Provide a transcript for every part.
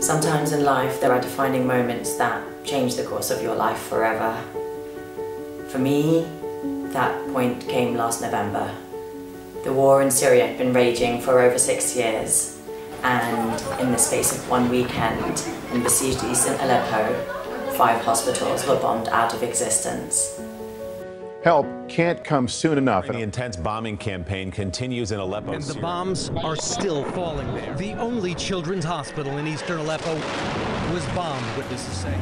Sometimes in life there are defining moments that change the course of your life forever. For me, that point came last November. The war in Syria had been raging for over six years, and in the space of one weekend in besieged eastern Aleppo, five hospitals were bombed out of existence. Help can't come soon enough. The intense bombing campaign continues in Aleppo. And the bombs are still falling there. The only children's hospital in eastern Aleppo was bombed, witnesses say.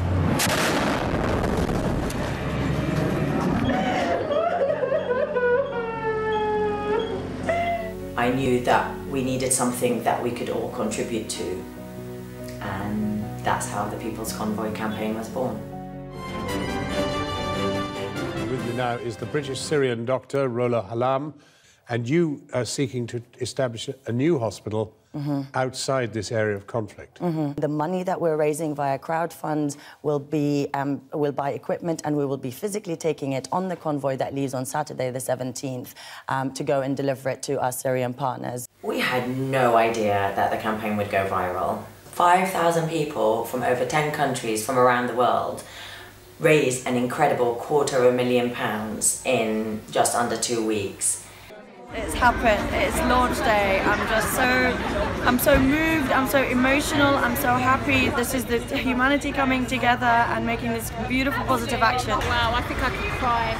I knew that we needed something that we could all contribute to, and that's how the People's Convoy campaign was born now is the British Syrian doctor, Rola Hallam, and you are seeking to establish a new hospital mm -hmm. outside this area of conflict. Mm -hmm. The money that we're raising via crowdfunds will be um, will buy equipment, and we will be physically taking it on the convoy that leaves on Saturday, the 17th, um, to go and deliver it to our Syrian partners. We had no idea that the campaign would go viral. 5,000 people from over 10 countries from around the world raised an incredible quarter of a million pounds in just under two weeks. It's happened, it's launch day. I'm just so, I'm so moved, I'm so emotional, I'm so happy. This is the humanity coming together and making this beautiful positive action. Wow, I think I could cry.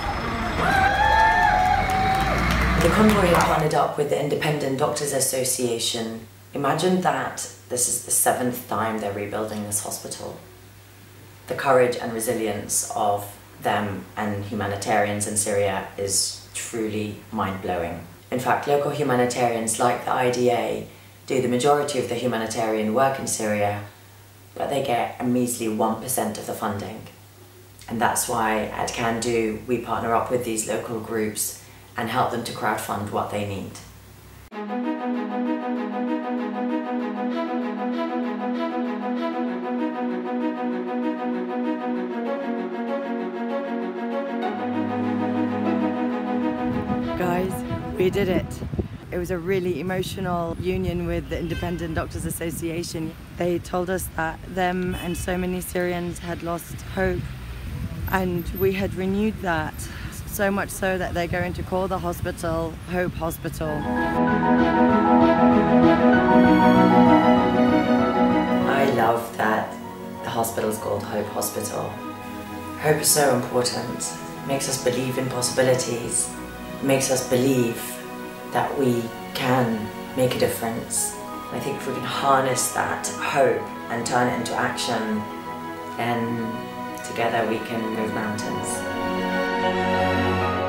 The convoy had partnered up with the Independent Doctors Association. Imagine that this is the seventh time they're rebuilding this hospital the courage and resilience of them and humanitarians in Syria is truly mind-blowing. In fact, local humanitarians like the IDA do the majority of the humanitarian work in Syria, but they get a measly 1% of the funding. And that's why at CanDo we partner up with these local groups and help them to crowdfund what they need. We did it. It was a really emotional union with the Independent Doctors Association. They told us that them and so many Syrians had lost hope and we had renewed that so much so that they're going to call the hospital Hope Hospital. I love that the hospital is called Hope Hospital. Hope is so important. It makes us believe in possibilities. Makes us believe that we can make a difference. I think if we can harness that hope and turn it into action, then together we can move mountains.